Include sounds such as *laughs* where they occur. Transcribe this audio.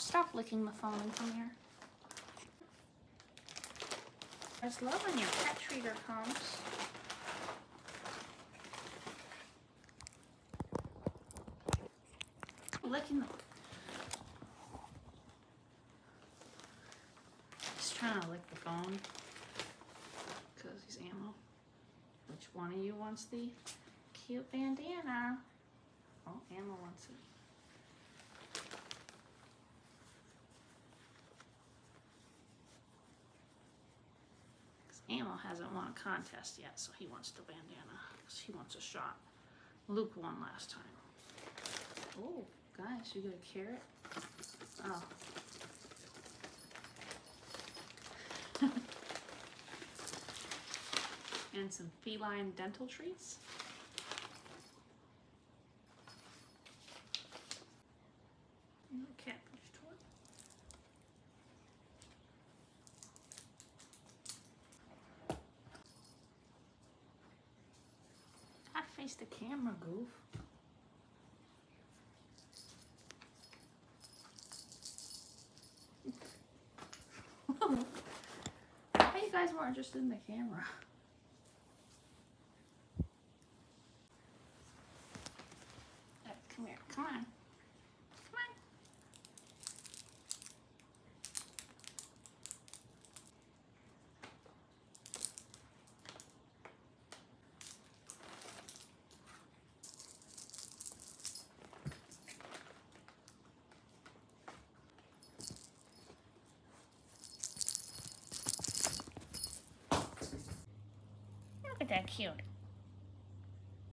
stop licking the phone and come here. Just love when your pet treater comes. Licking the... He's trying to lick the phone. Because he's ammo. Which one of you wants the cute bandana? Oh, Ammo wants it. Ammo hasn't won a contest yet, so he wants the bandana. Cause he wants a shot. Luke won last time. Oh, guys, you got a carrot? Oh. *laughs* and some feline dental treats. And a catfish toy. I face the camera, goof. *laughs* How you guys more interested in the camera? Come here, come on. That cute.